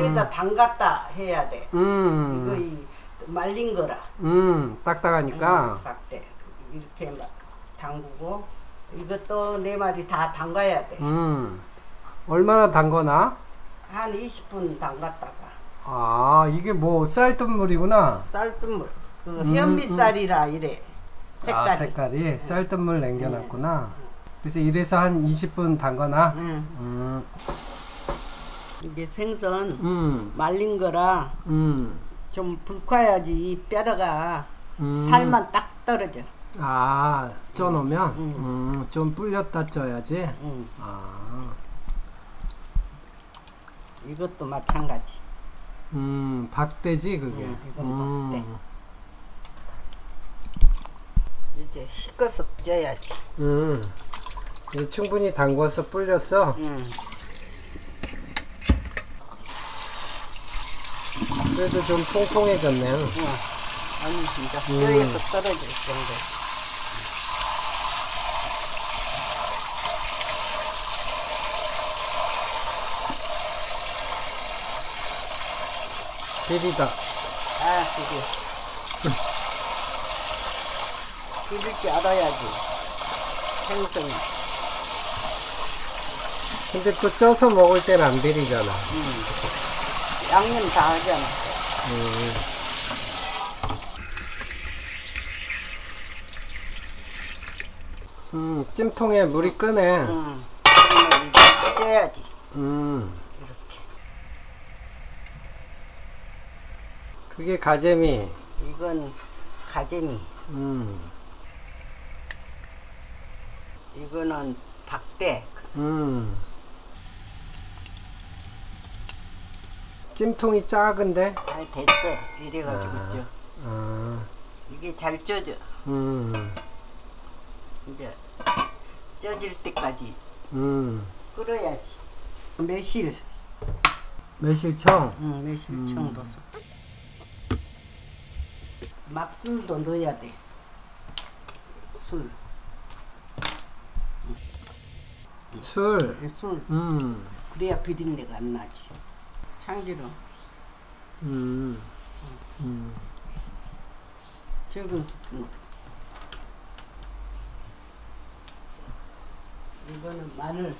물에다 담갔다 해야 돼. 이거 음. 이 말린 거라. 음. 딱딱하니까. 딱대 이렇게 막 담그고 이것도 네 마리 다 담가야 돼. 음. 얼마나 담거나? 한 20분 담갔다가 아, 이게 뭐 쌀뜨물이구나. 쌀뜨물 그 음, 현미쌀이라 이래 색깔이. 아, 색깔이 쌀뜨물 남겨놨구나. 그래서 이래서 한 20분 담거나. 응. 음. 이게 생선 음. 말린 거라 음. 좀 불켜야지 이 뼈다가 음. 살만 딱 떨어져. 아, 쪄놓으면 음. 음, 좀 불렸다 쪄야지. 응. 아, 이것도 마찬가지. 음, 박대지 그게. 음, 이건 박대. 이제 씻어서 쪄야지. 음, 이제 충분히 담궈서 불렸어. 응. 그래도 좀 통통해졌네. 응. 아니 진짜 음. 뼈에서 떨어질 정도. 비리다. 아, 그게. 비릴 줄 알아야지. 생선. 근데 또 쪄서 먹을 땐안 비리잖아. 음. 양념 다 하잖아. 음. 음, 찜통에 물이 끄네. 응. 쪄야지. 음, 이렇게. 그게 가재미. 이건 가재미. 음, 이거는 박대. 음. 찜통이 작은데? 아, 됐어. 이래가지고 아. 쪄. 아, 이게 잘 쪄져. 음, 이제 쪄질 때까지 음. 끓어야지. 매실. 매실청. 응, 매실청 넣어서. 막술도 넣어야 돼. 술. 술. 술. 음, 그래야 비린내가 안 나지. 참기름. 음, 음. 적은 스푼으로. 이거는 마늘.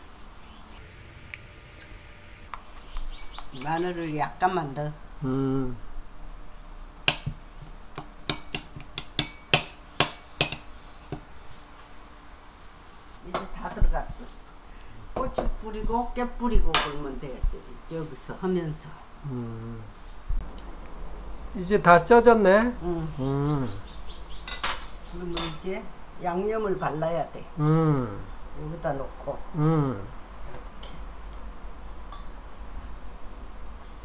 마늘을 약간만 넣어. 음. 이제 다 들어갔어. 고추 뿌리고 깨 뿌리고 그러면 돼. 저기, 저기서 하면서. 음. 이제 다 쪄졌네. 응. 음, 그러면 이제 양념을 발라야 돼. 음, 여기다 놓고 음. 이렇게.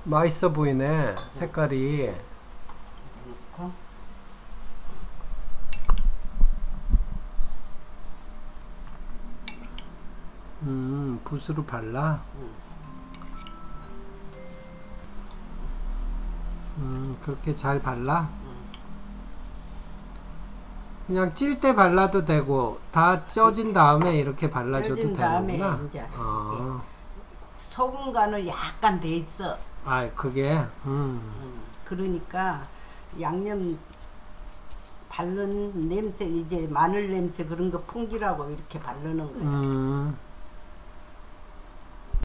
맛있어 보이네. 색깔이. 놓고 음, 붓으로 발라. 음, 그렇게 잘 발라. 그냥 찔 때 발라도 되고 다 쪄진 다음에 이렇게 발라줘도 쪄진 다음에 되는구나. 이제 어. 소금 간을 약간 돼 있어. 아, 그게 음. 음, 그러니까 양념 바른 냄새 이제 마늘 냄새 그런 거 풍기라고 이렇게 바르는 거야. 음.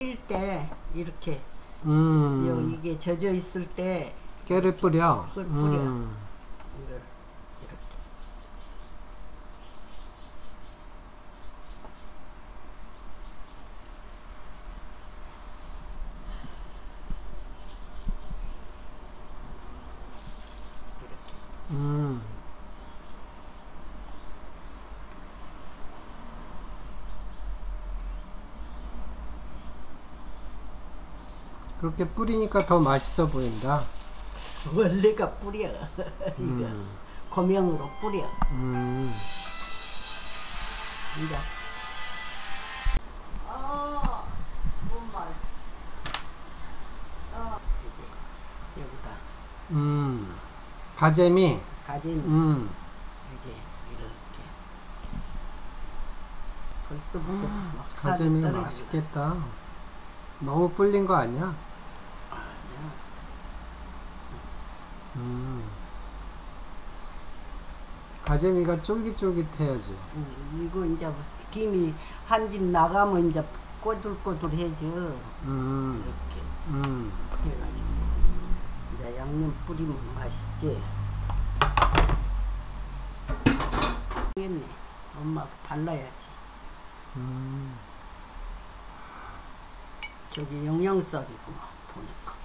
찔때 이렇게 음. 요 이게 젖어 있을 때 깨를 뿌려. 그걸 뿌려. 음. 이걸 이렇게 음. 그렇게 뿌리니까 더 맛있어 보인다. 원래가 뿌려 이거 음. 고명으로 뿌려 음. 이제 아, 뭔 말 아, 이제 여기다 음. 가재미. 가진 음. 이제 이렇게 벌써부터 막 살이 가재미. 맛있겠다. 너무 불린 거? 아니야. 음. 가재미가 쫄깃쫄깃해야지. 음, 이거 이제 김이 한 집 나가면 이제 꼬들꼬들해져 음. 이렇게 음. 해가지고 이제 양념 뿌리면 맛있지. 모르겠네. 엄마 발라야지. 음. 저기 영양쌀이고 보니까.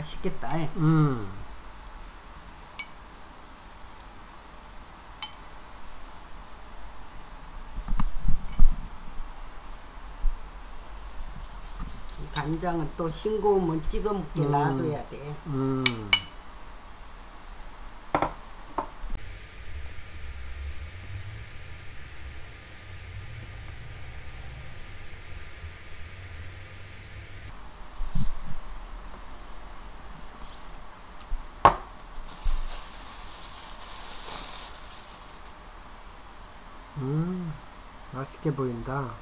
맛있겠다. 예. 음. 이 간장은 또 싱거우면 찍어 먹게 음. 놔둬야 돼. 음. 음, 맛있게 보인다.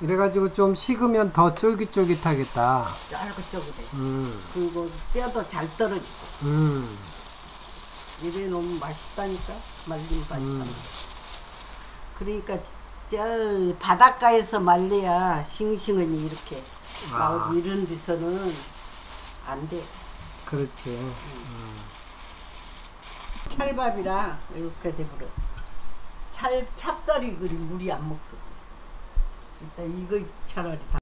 이래가지고 좀 식으면 더 쫄깃쫄깃하겠다. 짤긋짤긋해. 음, 그리고 뼈도 잘 떨어지고. 음, 이래 너무 맛있다니까 말린 반찬. 음. 그러니까 저 바닷가에서 말려야 싱싱하니 이렇게 아. 나오지 이런 데서는 안 돼. 그렇지. 찰밥이라 이렇게 돼버려. 찰 찹쌀이 그리 물이 안 먹거든. 일단 이거 차라리 다